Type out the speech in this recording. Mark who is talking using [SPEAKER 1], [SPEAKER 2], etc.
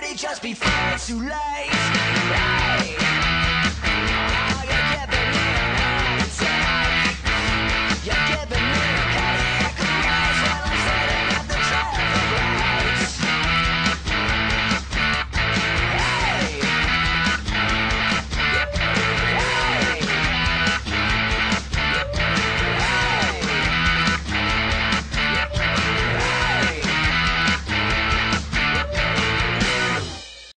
[SPEAKER 1] party just before it's too late. Hey.